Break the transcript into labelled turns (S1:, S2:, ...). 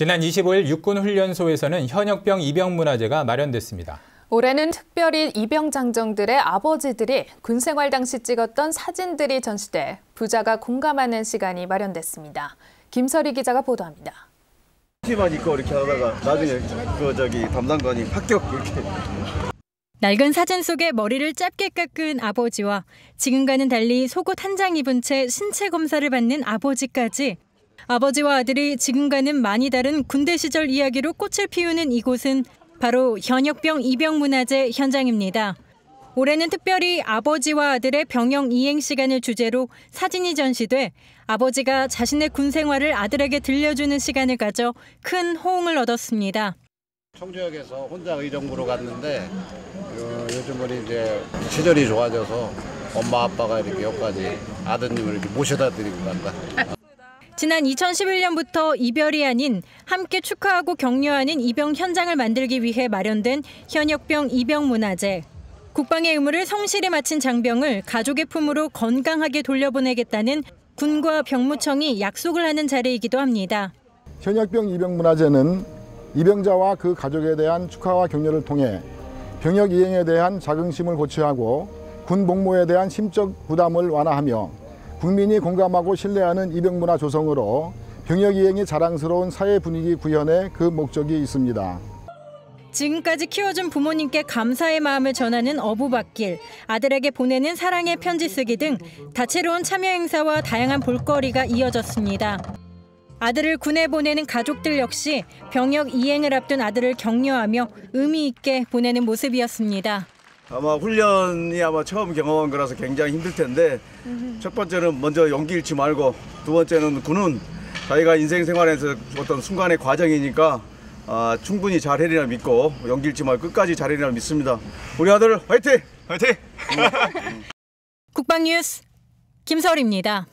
S1: 지난 25일 육군훈련소에서는 현역병 입영 문화제가 마련됐습니다.
S2: 올해는 특별히 입영 장정들의 아버지들이 군 생활 당시 찍었던 사진들이 전시돼 부자가 공감하는 시간이 마련됐습니다. 김설희 기자가 보도합니다.
S3: 티만 입고 이렇게 하다가 나중에 그 저기 담당관이 합격 이렇게
S4: 낡은 사진 속에 머리를 짧게 깎은 아버지와 지금과는 달리 속옷 한 장 입은 채 신체 검사를 받는 아버지까지 아버지와 아들이 지금과는 많이 다른 군대 시절 이야기로 꽃을 피우는 이곳은 바로 현역병 입영 문화제 현장입니다. 올해는 특별히 아버지와 아들의 병영 이행 시간을 주제로 사진이 전시돼 아버지가 자신의 군 생활을 아들에게 들려주는 시간을 가져 큰 호응을 얻었습니다.
S5: 청주역에서 혼자 의정부로 갔는데 어, 요즘은 이제 시절이 좋아져서 엄마 아빠가 이렇게 여기까지 아드님을 이렇게 모셔다 드리고 간다.
S4: 지난 2011년부터 이별이 아닌 함께 축하하고 격려하는 입영 현장을 만들기 위해 마련된 현역병 입영 문화제. 국방의 의무를 성실히 마친 장병을 가족의 품으로 건강하게 돌려보내겠다는 군과 병무청이 약속을 하는 자리이기도 합니다.
S6: 현역병 입영 문화제는 입영자와 그 가족에 대한 축하와 격려를 통해 병역 이행에 대한 자긍심을 고취하고 군 복무에 대한 심적 부담을 완화하며 국민이 공감하고 신뢰하는 입영 문화 조성으로 병역 이행이 자랑스러운 사회 분위기 구현에 그 목적이 있습니다.
S4: 지금까지 키워준 부모님께 감사의 마음을 전하는 어부밭길, 아들에게 보내는 사랑의 편지 쓰기 등 다채로운 참여 행사와 다양한 볼거리가 이어졌습니다. 아들을 군에 보내는 가족들 역시 병역 이행을 앞둔 아들을 격려하며 의미 있게 보내는 모습이었습니다.
S3: 아마 훈련이 아마 처음 경험한 거라서 굉장히 힘들 텐데 첫 번째는 먼저 용기 잃지 말고 두 번째는 군은 자기가 인생 생활에서 어떤 순간의 과정이니까 아, 충분히 잘 해리라 믿고 용기 잃지 말고 끝까지 잘 해리라 믿습니다. 우리 아들 화이팅! 화이팅!
S4: 국방뉴스 김설입니다.